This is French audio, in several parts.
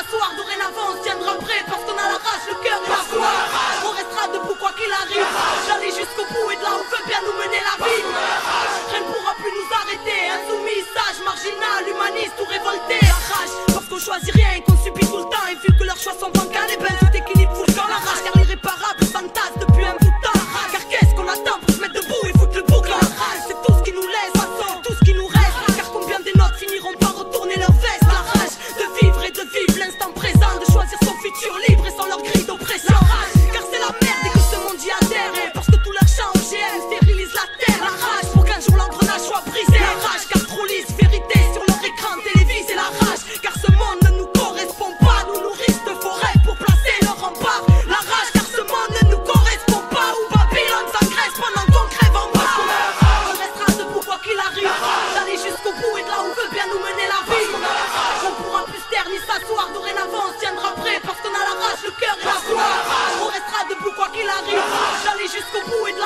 s'asseoir, dorénavant on tiendra prêt parce qu'on a la rage, le cœur et la foi. On restera debout quoi qu'il arrive. J'allais jusqu'au bout et de là on peut bien nous mener la vie. Rien ne pourra plus nous arrêter. Insoumis, sage, marginal, humaniste ou révolté. La rage, parce qu'on choisit rien et qu'on subit tout le temps. Et vu que leurs choix sont bancales et eh belles. Rascal boy.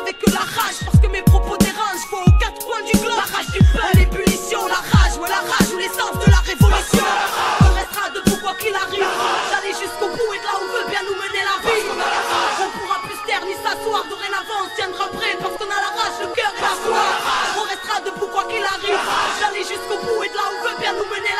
avec la rage parce que mes propos dérangent. Faut aux quatre coins du globe. La rage du peuple, l'ébullition, la rage, ouais, la rage ou l'essence de la révolution. On restera debout quoi qu'il arrive. D'aller jusqu'au bout et de là où veut bien nous mener la vie. On, pourra plus se taire ni s'asseoir. Dorénavant, on tiendra prêt parce qu'on a la rage, le cœur et la. On restera debout quoi qu'il arrive. D'aller jusqu'au bout et de là où veut bien nous mener la vie.